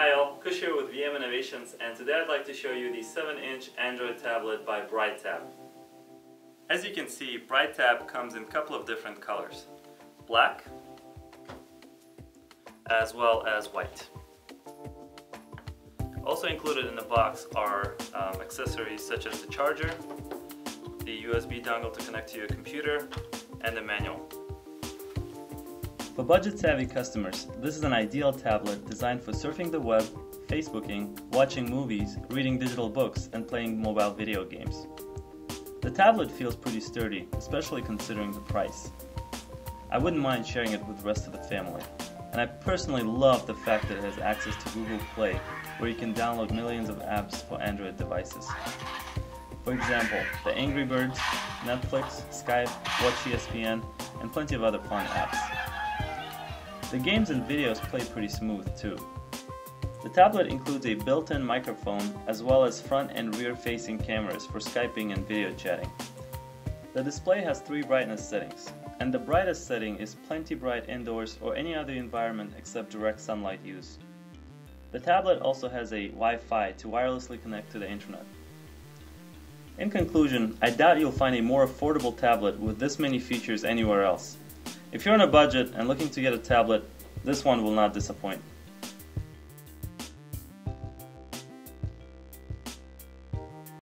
Hi all, Kush here with VM Innovations and today I'd like to show you the 7-inch Android tablet by BrightTab. As you can see, BrightTab comes in a couple of different colors. Black, as well as white. Also included in the box are um, accessories such as the charger, the USB dongle to connect to your computer, and the manual. For budget-savvy customers, this is an ideal tablet designed for surfing the web, Facebooking, watching movies, reading digital books, and playing mobile video games. The tablet feels pretty sturdy, especially considering the price. I wouldn't mind sharing it with the rest of the family. And I personally love the fact that it has access to Google Play, where you can download millions of apps for Android devices. For example, the Angry Birds, Netflix, Skype, Watch ESPN, and plenty of other fun apps. The games and videos play pretty smooth too. The tablet includes a built-in microphone as well as front and rear facing cameras for Skyping and video chatting. The display has three brightness settings, and the brightest setting is plenty bright indoors or any other environment except direct sunlight use. The tablet also has a Wi-Fi to wirelessly connect to the internet. In conclusion, I doubt you'll find a more affordable tablet with this many features anywhere else. If you're on a budget and looking to get a tablet, this one will not disappoint.